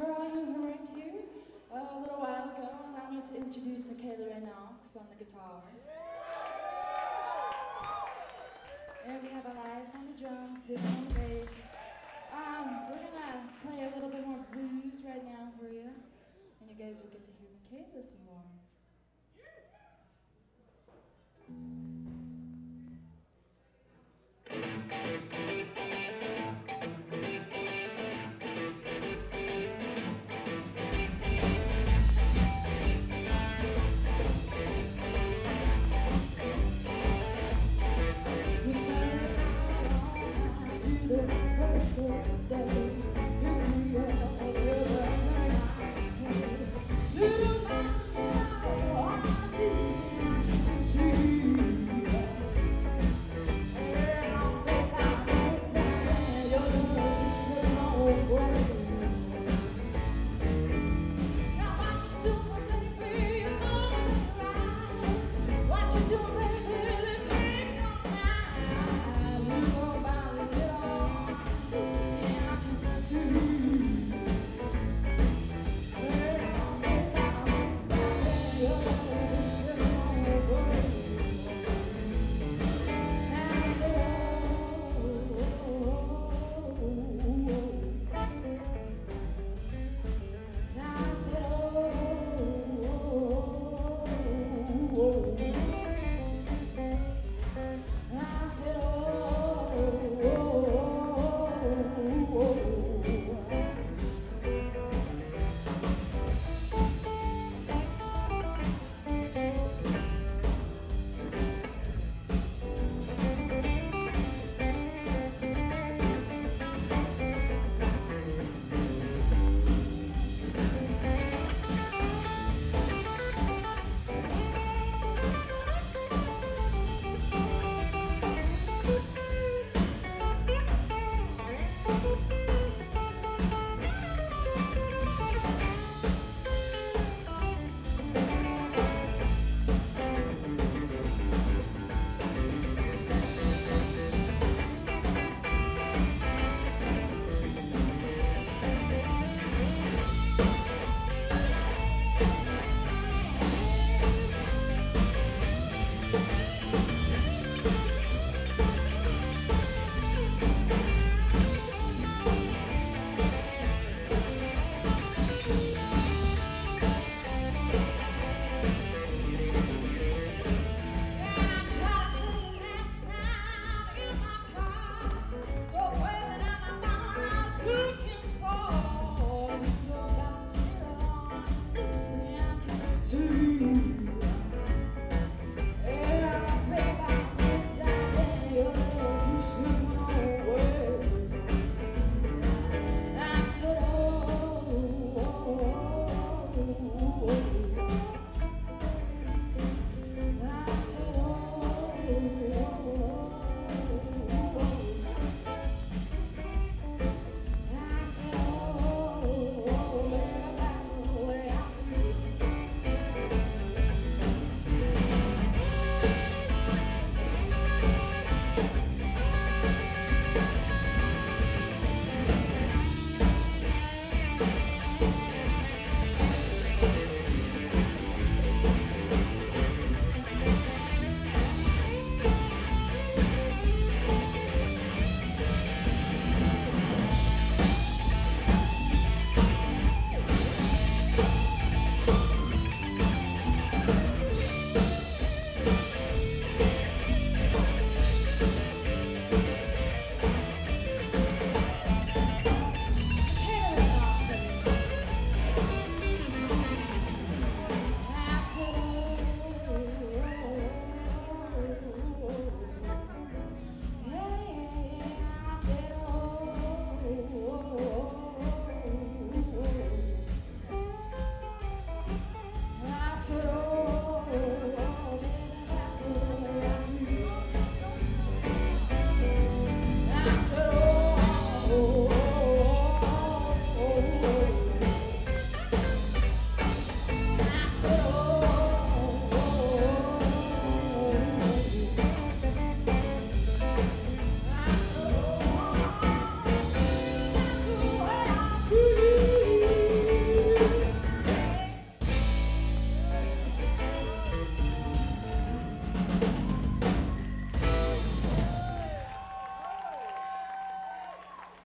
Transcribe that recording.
who weren't here a little while ago, allow me to introduce Michaela Rae Knox on the guitar. And we have Elias on the drums, Dylan on the bass. Um, we're gonna play a little bit more blues right now for you, and you guys will get to hear Michaela some more. Thank you.